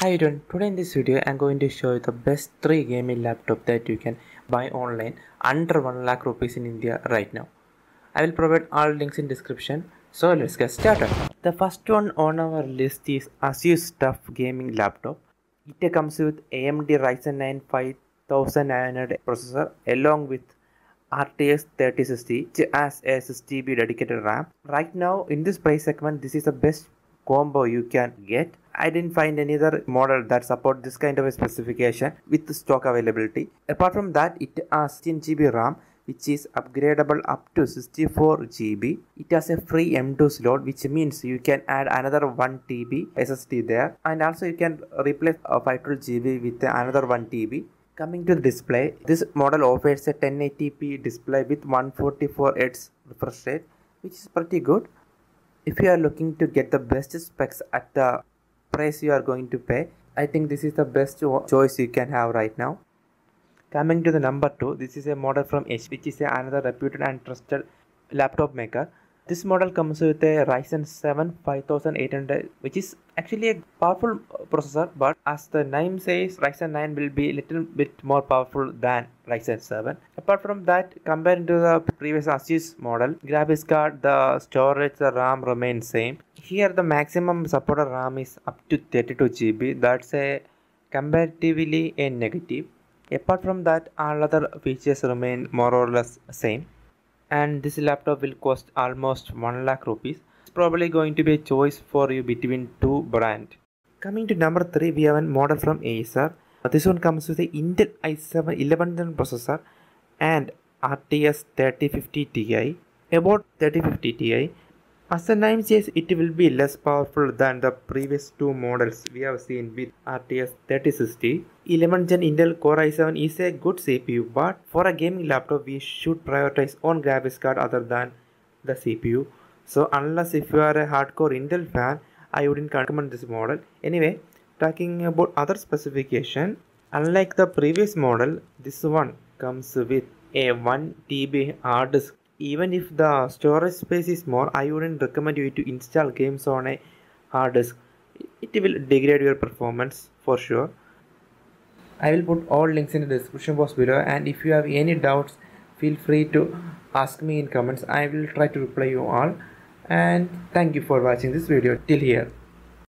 Hi everyone, today in this video I'm going to show you the best 3 gaming laptop that you can buy online under 1 lakh rupees in India right now. I will provide all links in description, so let's get started. The first one on our list is Asus TUF gaming laptop. It comes with AMD Ryzen 9 5900 processor along with RTX 3060 which has a 6GB dedicated RAM. Right now in this price segment this is the best combo you can get. I didn't find any other model that support this kind of a specification with stock availability. Apart from that, it has 16 GB RAM which is upgradable up to 64 GB. It has a free M2 slot which means you can add another 1 TB SSD there and also you can replace a 512 GB with another 1 TB. Coming to the display, this model offers a 1080p display with 144 Hz refresh rate which is pretty good if you are looking to get the best specs at the price you are going to pay i think this is the best choice you can have right now. Coming to the number two this is a model from HP which is another reputed and trusted laptop maker this model comes with a Ryzen 7 5800 which is actually a powerful uh, processor but as the name says Ryzen 9 will be a little bit more powerful than Ryzen 7. Apart from that compared to the previous Asus model graphics card the storage the RAM remains same. Here the maximum supported RAM is up to 32 GB that's a comparatively a negative. Apart from that all other features remain more or less same and this laptop will cost almost 1 lakh rupees. It's probably going to be a choice for you between two brand. Coming to number 3 we have a model from Acer uh, this one comes with the Intel i7 11th processor and RTX 3050 Ti about 3050 Ti as the name says, it will be less powerful than the previous two models we have seen with RTX 3060. 11 Gen Intel Core i7 is a good CPU, but for a gaming laptop, we should prioritize on graphics card other than the CPU. So unless if you are a hardcore Intel fan, I wouldn't recommend this model. Anyway, talking about other specification, unlike the previous model, this one comes with a 1 TB hard disk even if the storage space is more i wouldn't recommend you to install games on a hard disk. It will degrade your performance for sure. I will put all links in the description box below and if you have any doubts feel free to ask me in comments. I will try to reply you all. And thank you for watching this video till here